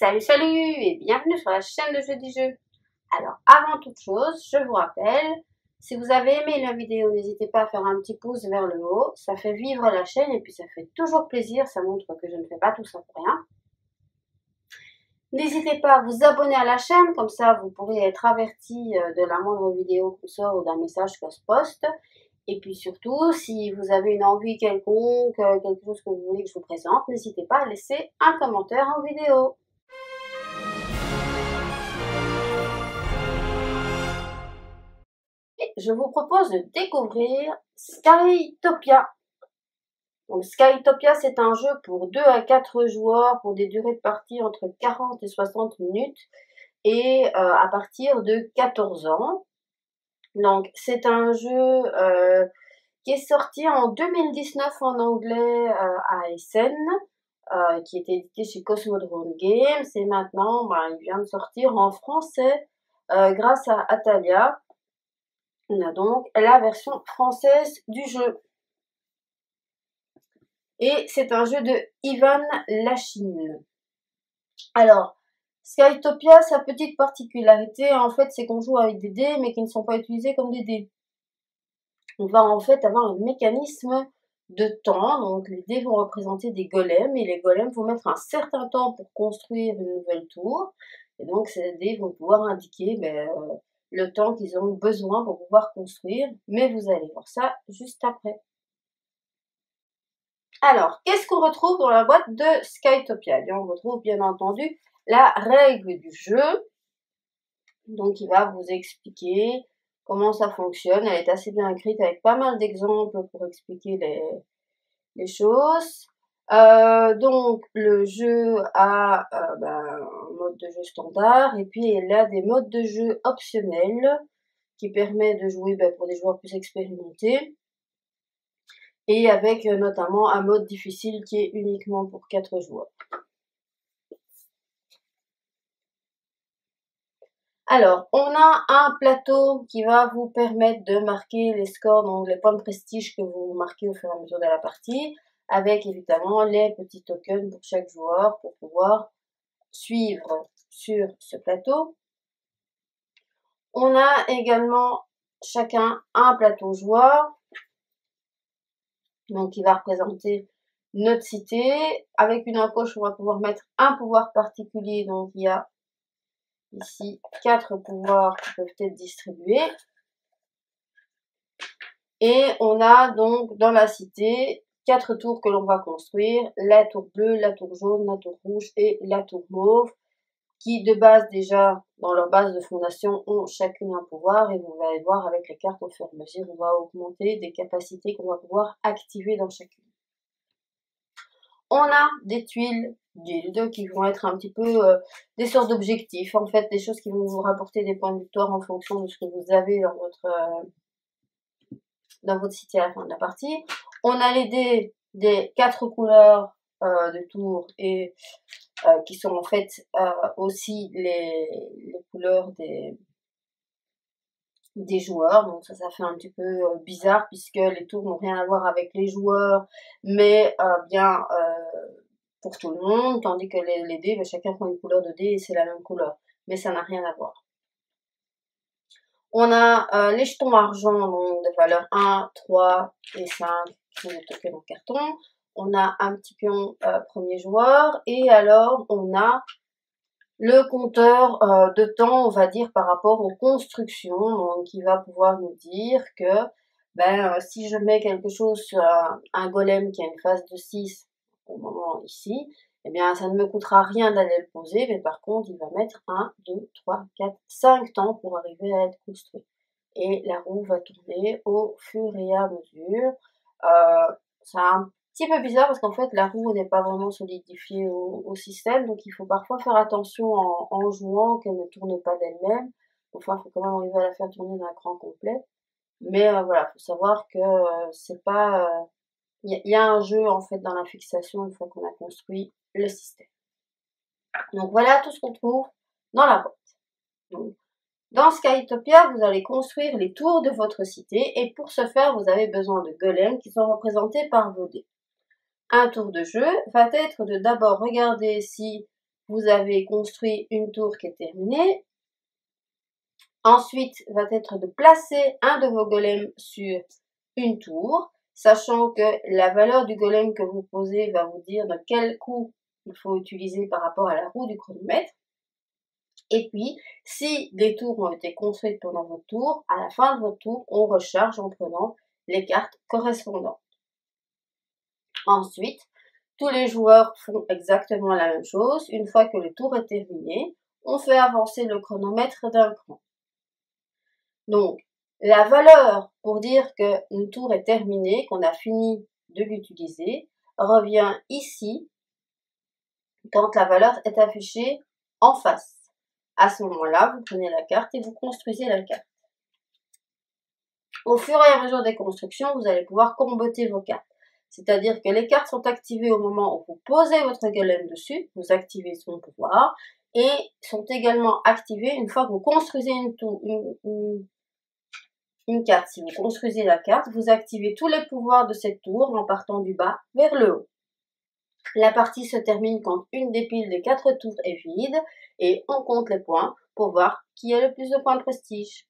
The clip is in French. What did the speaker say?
Salut, salut et bienvenue sur la chaîne de Jeux du Jeu. Alors, avant toute chose, je vous rappelle, si vous avez aimé la vidéo, n'hésitez pas à faire un petit pouce vers le haut. Ça fait vivre la chaîne et puis ça fait toujours plaisir. Ça montre que je ne fais pas tout ça pour rien. N'hésitez pas à vous abonner à la chaîne, comme ça vous pourrez être averti euh, de la moindre vidéo qu'on sort ou d'un message que je poste. Et puis surtout, si vous avez une envie quelconque, euh, quelque chose que vous voulez que je vous présente, n'hésitez pas à laisser un commentaire en vidéo. Je vous propose de découvrir Skytopia. Donc Skytopia, c'est un jeu pour 2 à 4 joueurs pour des durées de partie entre 40 et 60 minutes et euh, à partir de 14 ans. Donc c'est un jeu euh, qui est sorti en 2019 en anglais euh, à SN, qui était édité chez Cosmodrome Games et maintenant bah, il vient de sortir en français grâce à Atalia. On a donc la version française du jeu. Et c'est un jeu de Ivan Lachine. Alors, Skytopia, sa petite particularité, en fait, c'est qu'on joue avec des dés, mais qui ne sont pas utilisés comme des dés. On va en fait avoir un mécanisme de temps, donc les dés vont représenter des golems, et les golems vont mettre un certain temps pour construire une nouvelle tour, et donc ces dés vont pouvoir indiquer ben, euh, le temps qu'ils ont besoin pour pouvoir construire, mais vous allez voir ça juste après. Alors, qu'est-ce qu'on retrouve dans la boîte de Skytopia? On retrouve bien entendu la règle du jeu. Donc, il va vous expliquer comment ça fonctionne. Elle est assez bien écrite avec pas mal d'exemples pour expliquer les, choses. Euh, donc, le jeu a euh, ben, un mode de jeu standard et puis il a des modes de jeu optionnels qui permettent de jouer ben, pour des joueurs plus expérimentés et avec euh, notamment un mode difficile qui est uniquement pour 4 joueurs. Alors, on a un plateau qui va vous permettre de marquer les scores, donc les points de prestige que vous marquez au fur et à mesure de la partie, avec évidemment les petits tokens pour chaque joueur pour pouvoir suivre sur ce plateau. On a également chacun un plateau joueur donc il va représenter notre cité. Avec une encoche, on va pouvoir mettre un pouvoir particulier. Donc il y a ici quatre pouvoirs qui peuvent être distribués. Et on a donc dans la cité quatre tours que l'on va construire. La tour bleue, la tour jaune, la tour rouge et la tour mauve qui de base déjà dans leur base de fondation ont chacune un pouvoir et vous allez voir avec les cartes au fur et à mesure on va augmenter des capacités qu'on va pouvoir activer dans chacune. On a des tuiles guildes qui vont être un petit peu euh, des sortes d'objectifs, en fait des choses qui vont vous rapporter des points de victoire en fonction de ce que vous avez dans votre euh, dans votre cité à la fin de la partie. On a les dés des quatre couleurs euh, de tours et euh, qui sont en fait euh, aussi les, couleurs des, joueurs. Donc ça, ça fait un petit peu bizarre puisque les tours n'ont rien à voir avec les joueurs, mais bien pour tout le monde, tandis que les, les dés, ben, chacun prend une couleur de dés et c'est la même couleur. Mais ça n'a rien à voir. On a les jetons argent, donc de valeur 1, 3 et 5, on a un petit pion euh, premier joueur et alors on a le compteur euh, de temps, on va dire, par rapport aux constructions, donc qui va pouvoir nous dire que ben, euh, si je mets quelque chose un, golem qui a une phase de 6 au moment ici, eh bien ça ne me coûtera rien d'aller le poser, mais par contre il va mettre 1, 2, 3, 4, 5 temps pour arriver à être construit. Et la roue va tourner au fur et à mesure. Euh, a un petit peu bizarre parce qu'en fait la roue n'est pas vraiment solidifiée au, système, donc il faut parfois faire attention en, jouant qu'elle ne tourne pas d'elle-même. Enfin, il faut quand même arriver à la faire tourner d'un cran complet. Mais euh, voilà, faut savoir que euh, c'est pas... Il euh, y, a un jeu en fait dans la fixation une fois qu'on a construit le système. Donc voilà tout ce qu'on trouve dans la boîte. Dans Skytopia, vous allez construire les tours de votre cité et pour ce faire, vous avez besoin de golems qui sont représentés par vos dés un tour de jeu va être de d'abord regarder si vous avez construit une tour qui est terminée. Ensuite, va être de placer un de vos golems sur une tour, sachant que la valeur du golem que vous posez va vous dire de quel coup il faut utiliser par rapport à la roue du chronomètre. Et puis, si des tours ont été construites pendant votre tour, à la fin de votre tour, on recharge en prenant les cartes correspondantes. Ensuite, tous les joueurs font exactement la même chose. Une fois que le tour est terminé, on fait avancer le chronomètre d'un cran. Donc, la valeur pour dire qu'une tour est terminée, qu'on a fini de l'utiliser, revient ici quand la valeur est affichée en face. À ce moment-là, vous prenez la carte et vous construisez la carte. Au fur et à mesure des constructions, vous allez pouvoir comboter vos cartes. C'est-à-dire que les cartes sont activées au moment où vous posez votre golem dessus, vous activez son pouvoir, et sont également activées une fois que vous construisez une, carte. Si vous construisez la carte, vous activez tous les pouvoirs de cette tour en partant du bas vers le haut. La partie se termine quand une des piles des quatre tours est vide et on compte les points pour voir qui a le plus de points de prestige.